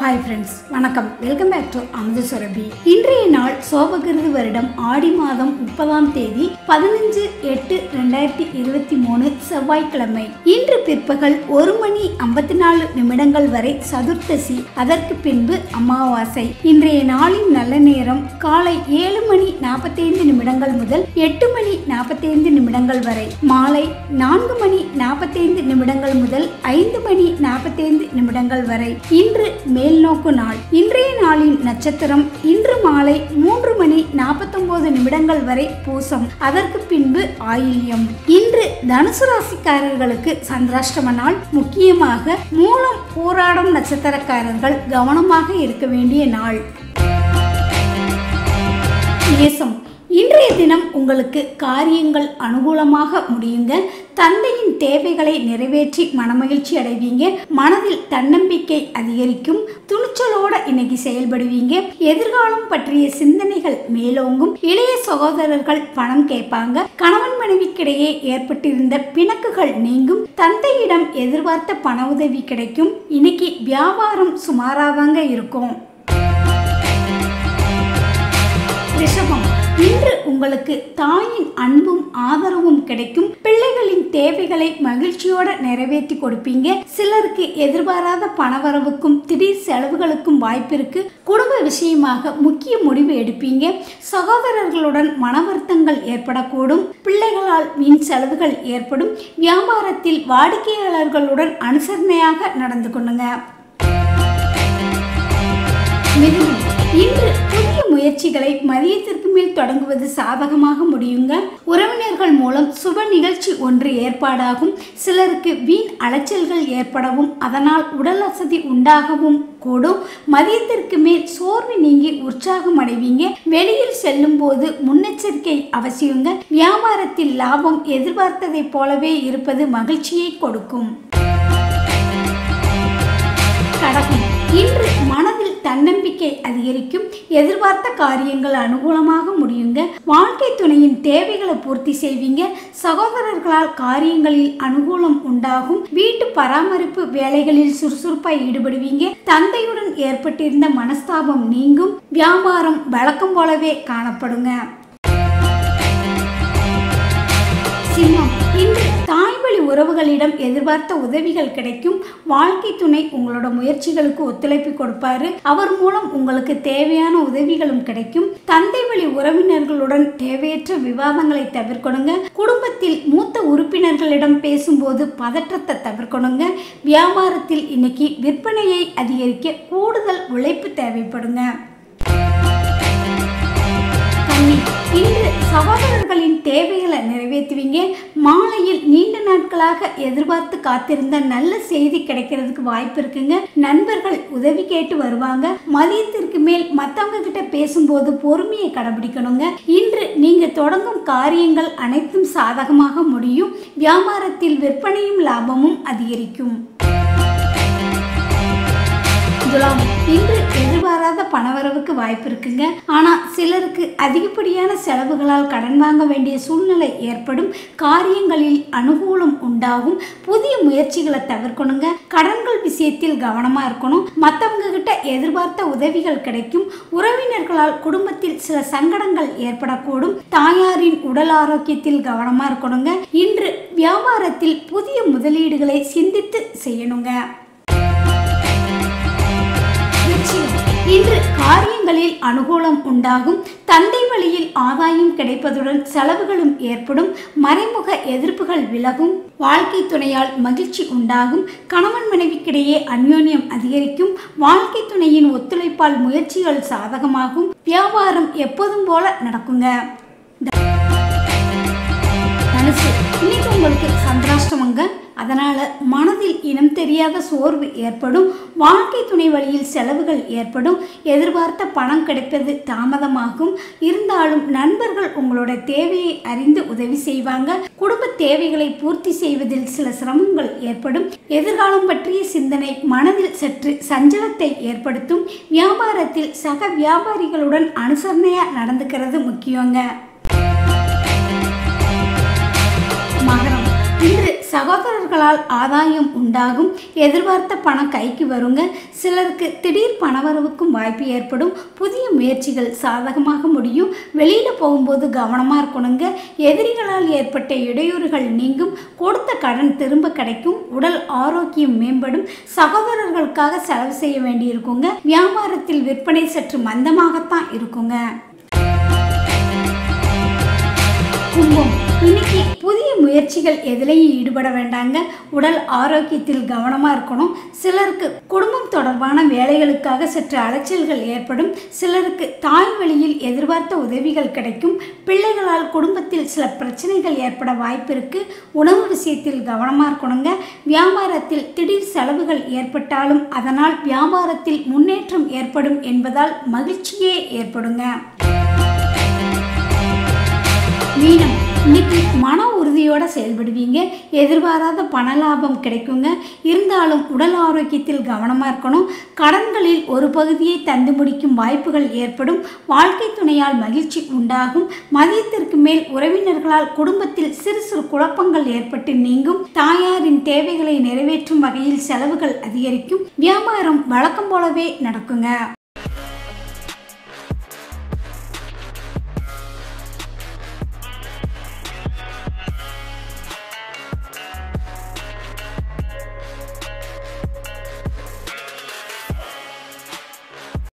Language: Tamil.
ஹாய் ஃப்ரெண்ட்ஸ் வணக்கம். Welcome back to Amudha Surabhi இன்றைய நாள் சோபகிருது வருடம் ஆடி மாதம் முப்பதாம் தேதி பதினஞ்சு எட்டு ரெண்டாயிரத்தி இருபத்தி மூணு செவ்வாய்க்கிழமை. இன்று பிற்பகல் ஒரு மணி ஐம்பத்தி நாலு நிமிடங்கள் வரை சதுர்த்தசி அதற்கு பின்பு அமாவாசை. இன்றைய நாளின் நல்ல நேரம் காலை ஏழு மணி நாற்பத்தைந்து நிமிடங்கள் முதல் எட்டு மணி நாற்பத்தைந்து நிமிடங்கள் வரை. மாலை நான்கு மணி நாற்பத்தைந்து நிமிடங்கள் முதல் ஐந்து மணி நாற்பத்தைந்து நிமிடங்கள் வரை. இன்று மேல்நோக்கு நாள். இன்றைய நாளின் நட்சத்திரம் இன்று மாலை மூன்று மணி நாற்பத்தொன்பது நிமிடங்கள் வரை பூசம். அதற்கு பின்பு ஆயில்யம். இன்று தனுசு ராசிக்காரர்களுக்கு சந்திராஷ்டம நாள். முக்கியமாக மூலம் போராடும் நட்சத்திரக்காரர்கள் கவனமாக இருக்க வேண்டிய நாள். நேசம். இன்றைய தினம் உங்களுக்கு காரியங்கள் அனுகூலமாக முடியுங்க. தந்தையின் தேவைகளை நிறைவேற்றி மனமகிழ்ச்சி அடைவீங்க. மனதில் தன்னம்பிக்கை அதிகரிக்கும். துணிச்சலோட இன்னைக்கு செயல்படுவீங்க. எதிர்காலம் பற்றிய சிந்தனைகள் மேலோங்கும். இளைய சகோதரர்கள் பணம் கேட்பாங்க. கணவன் மனைவிக்கிடையே ஏற்பட்டிருந்த பிணக்குகள் நீங்கும். தந்தையிடம் எதிர்பார்த்த பண உதவி கிடைக்கும். இன்னைக்கு வியாபாரம் சுமாராதாங்க இருக்கும். ரிஷபம் இன்று உங்களுக்கு தாயின் அன்பும் ஆதரவும் கிடைக்கும். பிள்ளைகளின் தேவைகளை மகிழ்ச்சியோட நிறைவேற்றி கொடுப்பீங்க. சிலருக்கு எதிர்பாராத பணவரவுக்கும் திடீர் செலவுகளுக்கும் வாய்ப்பு இருக்கு. குடும்ப விஷயமாக முக்கிய முடிவு எடுப்பீங்க. சகோதரர்களுடன் மன வருத்தங்கள் ஏற்படக்கூடும். பிள்ளைகளால் வீண் செலவுகள் ஏற்படும். வியாபாரத்தில் வாடிக்கையாளர்களுடன் அனுசரணையாக நடந்து கொள்ளுங்க. மிதுனம் இன்று புதிய முயற்சிகளை மதியத்திற்கு மேல் தொடங்குவது சாதகமாக முடியுங்க. உறவினர்கள் மூலம் சுப நிகழ்ச்சி ஒன்று ஏற்பாடாகும். சிலருக்கு வீண் அலைச்சல்கள் ஏற்படவும் அதனால் உடல் அசதி உண்டாகவும் கூடும். மதியத்திற்கு மேல் சோர்வு நீங்கி உற்சாகம் அடைவீங்க. வெளியில் செல்லும் போது முன்னெச்சரிக்கை அவசியங்க. வியாபாரத்தில் லாபம் எதிர்பார்த்ததைப் போலவே இருப்பது மகிழ்ச்சியை கொடுக்கும். தன்னம்பிக்கை அதிகரிக்கும். எதிர்பார்த்த காரியங்கள் அனுகூலமாக முடியுங்க. வாழ்க்கை துணையின் தேவைகளை பூர்த்தி செய்வீங்க. சகோதரர்களால் காரியங்களில் அனுகூலம் உண்டாகும். வீட்டு பராமரிப்பு வேலைகளில் சுறுசுறுப்பாய் ஈடுபடுவீங்க. தந்தையுடன் ஏற்பட்டிருந்த மனஸ்தாபம் நீங்கும். வியாபாரம் வழக்கம் போலவே காணப்படுங்க. உறவுகளிடம் எதிர்பார்த்த உதவிகள் கிடைக்கும். வாழ்க்கை துணை உங்களோட முயற்சிகளுக்கு ஒத்துழைப்பு கொடுப்பாரு. அவர் மூலம் உங்களுக்கு தேவையான உதவிகளும் கிடைக்கும். தந்தை வழி உறவினர்களுடன் தேவையற்ற விவாதங்களை தவிர்க்கணுங்க. குடும்பத்தில் மூத்த உறுப்பினர்களிடம் பேசும்போது பதற்றத்தை தவிர்க்கணுங்க. வியாபாரத்தில் இன்னைக்கு விற்பனையை அதிகரிக்க கூடுதல் உழைப்பு தேவைப்படுங்க. இன்று சகோதரர்களின் தேவைகளை நிறைவேற்றுவீங்க. மாலையில் நீண்ட நாட்களாக எதிர்பார்த்து காத்திருந்த நல்ல செய்தி கிடைக்கிறதுக்கு வாய்ப்பு இருக்குங்க. நண்பர்கள் உதவி கேட்டு வருவாங்க. மதியத்திற்கு மேல் மற்றவங்க கிட்ட பேசும்போது பொறுமையை கடைபிடிக்கணுங்க. இன்று நீங்க தொடங்கும் காரியங்கள் அனைத்தும் சாதகமாக முடியும். வியாபாரத்தில் விற்பனையும் லாபமும் அதிகரிக்கும். துலாம் இன்று எதிர்பார பணவரவுக்கு வாய்ப்பு இருக்குங்க. ஆனால் சிலருக்கு அதிகப்படியான செலவுகளால் கடன் வாங்க வேண்டிய சூழ்நிலை ஏற்படும். காரியங்களில் அனுகூலம் உண்டாகும். புதிய முயற்சிகளை தவிர்க்கணுங்க. கடன்கள் விஷயத்தில் கவனமாக இருக்கணும். மற்றவங்க கிட்ட எதிர்பார்த்த உதவிகள் கிடைக்கும். உறவினர்களால் குடும்பத்தில் சில சங்கடங்கள் ஏற்படக்கூடும். தாயாரின் உடல் ஆரோக்கியத்தில் கவனமாக இருக்கணுங்க. இன்று வியாபாரத்தில் புதிய முதலீடுகளை சிந்தித்து செய்யணுங்க. இன்று காரியங்களில் அனுகூலம் உண்டாகும் தந்தை வழியில் ஆதாயம் கிடைப்பதுடன் செலவுகளும் ஏற்படும் மறைமுக எதிர்ப்புகள் விலகும் வாழ்க்கை துணையால் மகிழ்ச்சி உண்டாகும் கணவன் மனைவிக்கிடையே அந்யோன்யம் அதிகரிக்கும் வாழ்க்கை துணையின் ஒத்துழைப்பால் முயற்சிகள் சாதகமாகும் வியாபாரம் எப்போதும் போல நடக்குங்க. தனுசு. இன்னைக்கு உங்களுக்கு சந்திராஷ்டமங்க. அதனால மனதில் இனம் தெரியாத சோர்வு ஏற்படும். வாழ்க்கை துணை வழியில் செலவுகள் ஏற்படும். எதிர்பார்த்த பணம் கிடைப்பது தாமதமாகும். இருந்தாலும் நண்பர்கள் உங்களோட தேவையை அறிந்து உதவி செய்வாங்க. குடும்ப தேவைகளை பூர்த்தி செய்வதில் சில சிரமங்கள் ஏற்படும். எதிர்காலம் பற்றிய சிந்தனை மனதில் சற்று சஞ்சலத்தை ஏற்படுத்தும். வியாபாரத்தில் சக வியாபாரிகளுடன் அனுசரணையா நடந்துக்கிறது முக்கியங்க. சகோதரர்களால் ஆதாயம் உண்டாகும். எதிர்பார்த்த பணம் கைக்கு வருங்க. சிலருக்கு திடீர் பணவரவுக்கும் வாய்ப்பு ஏற்படும். புதிய முயற்சிகள் சாதகமாக முடியும். வெளியில் போகும்போது கவனமாக இருக்கணுங்க. எதிரிகளால் ஏற்பட்ட இடையூறுகள் நீங்கும். கொடுத்த கடன் திரும்ப கிடைக்கும். உடல் ஆரோக்கியம் மேம்படும். சகோதரர்களுக்காக செலவு செய்ய வேண்டியிருக்குங்க. வியாபாரத்தில் விற்பனை சற்று மந்தமாகத்தான் இருக்குங்க. கும்பம். இன்னைக்கு புதிய முயற்சிகள் எதிலையும் ஈடுபட வேண்டாங்க. உடல் ஆரோக்கியத்தில் கவனமாக இருக்கணும். சிலருக்கு குடும்பம் தொடர்பான வேலைகளுக்காக சற்று அலைச்சல்கள் ஏற்படும். சிலருக்கு தாய் வழியில் எதிர்பார்த்த உதவிகள் கிடைக்கும். பிள்ளைகளால் குடும்பத்தில் சில பிரச்சனைகள் ஏற்பட வாய்ப்பு இருக்குது உணவு விஷயத்தில் கவனமாக இருக்கணுங்க. வியாபாரத்தில் திடீர் செலவுகள் ஏற்பட்டாலும் அதனால் வியாபாரத்தில் முன்னேற்றம் ஏற்படும் என்பதால் மகிழ்ச்சியே ஏற்படுங்க. மீனம். இன்னைக்கு மன உறுதியோட செயல்படுவீங்க. எதிர்பாராத பண லாபம் கிடைக்குங்க. இருந்தாலும் உடல் ஆரோக்கியத்தில் கவனமாக இருக்கணும். கடன்களில் ஒரு பகுதியை தந்து முடிக்கும் வாய்ப்புகள் ஏற்படும். வாழ்க்கை துணையால் மகிழ்ச்சி உண்டாகும். மதியத்திற்கு மேல் உறவினர்களால் குடும்பத்தில் சிறு சிறு குழப்பங்கள் ஏற்பட்டு நீங்கும். தாயாரின் தேவைகளை நிறைவேற்றும் வகையில் செலவுகள் அதிகரிக்கும். வியாபாரம் வழக்கம் போலவே நடக்குங்க.